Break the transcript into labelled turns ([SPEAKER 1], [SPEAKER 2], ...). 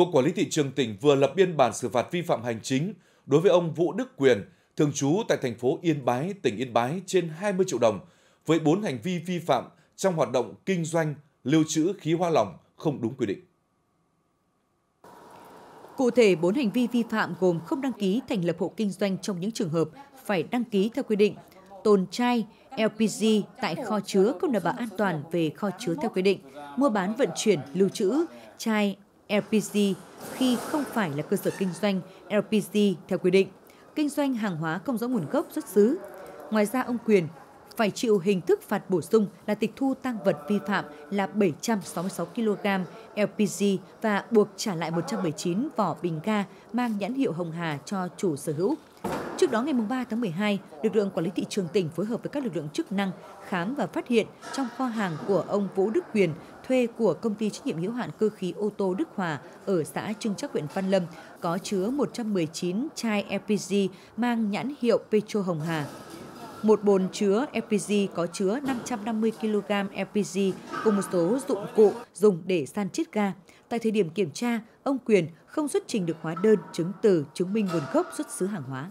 [SPEAKER 1] Cục Quản lý Thị trường tỉnh vừa lập biên bản xử phạt vi phạm hành chính đối với ông Vũ Đức Quyền, thường trú tại thành phố Yên Bái, tỉnh Yên Bái trên 20 triệu đồng với 4 hành vi vi phạm trong hoạt động kinh doanh, lưu trữ khí hoa lỏng không đúng quy định.
[SPEAKER 2] Cụ thể, 4 hành vi vi phạm gồm không đăng ký thành lập hộ kinh doanh trong những trường hợp phải đăng ký theo quy định, tồn chai, LPG tại kho chứa không đảm bảo an toàn về kho chứa theo quy định, mua bán vận chuyển, lưu trữ, chai LPG khi không phải là cơ sở kinh doanh LPG theo quy định, kinh doanh hàng hóa không rõ nguồn gốc xuất xứ. Ngoài ra, ông Quyền phải chịu hình thức phạt bổ sung là tịch thu tăng vật vi phạm là 766 kg LPG và buộc trả lại 119 vỏ bình ga mang nhãn hiệu Hồng Hà cho chủ sở hữu. Trước đó ngày 3 tháng 12, lực lượng quản lý thị trường tỉnh phối hợp với các lực lượng chức năng khám và phát hiện trong kho hàng của ông Vũ Đức Quyền thuê của công ty trách nhiệm hữu hạn cơ khí ô tô Đức Hòa ở xã Trưng Trắc huyện Văn Lâm có chứa 119 chai LPG mang nhãn hiệu Petro Hồng Hà. Một bồn chứa LPG có chứa 550 kg LPG cùng một số dụng cụ dùng để san chiết ga. Tại thời điểm kiểm tra, ông Quyền không xuất trình được hóa đơn, chứng từ chứng minh nguồn gốc xuất xứ hàng hóa.